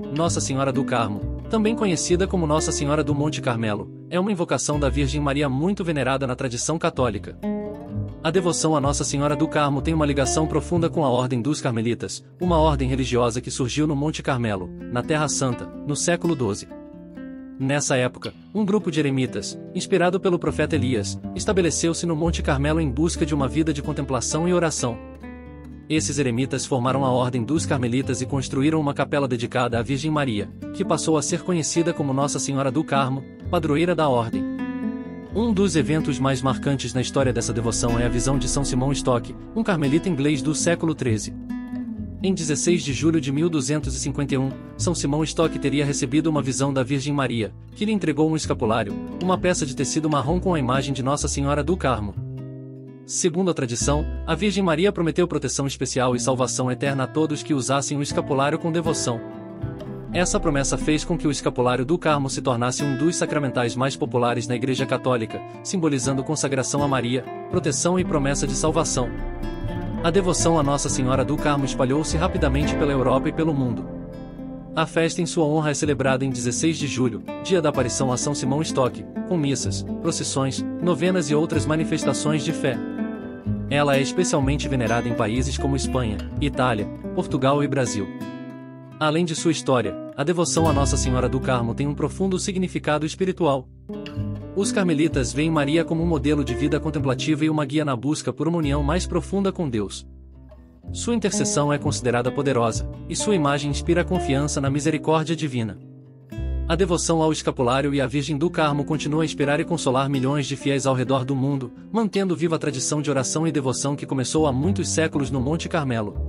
Nossa Senhora do Carmo, também conhecida como Nossa Senhora do Monte Carmelo, é uma invocação da Virgem Maria muito venerada na tradição católica. A devoção a Nossa Senhora do Carmo tem uma ligação profunda com a Ordem dos Carmelitas, uma ordem religiosa que surgiu no Monte Carmelo, na Terra Santa, no século XII. Nessa época, um grupo de eremitas, inspirado pelo profeta Elias, estabeleceu-se no Monte Carmelo em busca de uma vida de contemplação e oração, esses eremitas formaram a Ordem dos Carmelitas e construíram uma capela dedicada à Virgem Maria, que passou a ser conhecida como Nossa Senhora do Carmo, padroeira da Ordem. Um dos eventos mais marcantes na história dessa devoção é a visão de São Simão Stock, um carmelita inglês do século XIII. Em 16 de julho de 1251, São Simão Stock teria recebido uma visão da Virgem Maria, que lhe entregou um escapulário, uma peça de tecido marrom com a imagem de Nossa Senhora do Carmo. Segundo a tradição, a Virgem Maria prometeu proteção especial e salvação eterna a todos que usassem o escapulário com devoção. Essa promessa fez com que o escapulário do Carmo se tornasse um dos sacramentais mais populares na Igreja Católica, simbolizando consagração a Maria, proteção e promessa de salvação. A devoção a Nossa Senhora do Carmo espalhou-se rapidamente pela Europa e pelo mundo. A festa em sua honra é celebrada em 16 de julho, dia da aparição a São Simão Stock, com missas, procissões, novenas e outras manifestações de fé. Ela é especialmente venerada em países como Espanha, Itália, Portugal e Brasil. Além de sua história, a devoção a Nossa Senhora do Carmo tem um profundo significado espiritual. Os carmelitas veem Maria como um modelo de vida contemplativa e uma guia na busca por uma união mais profunda com Deus. Sua intercessão é considerada poderosa, e sua imagem inspira confiança na misericórdia divina. A devoção ao escapulário e à Virgem do Carmo continua a inspirar e consolar milhões de fiéis ao redor do mundo, mantendo viva a tradição de oração e devoção que começou há muitos séculos no Monte Carmelo.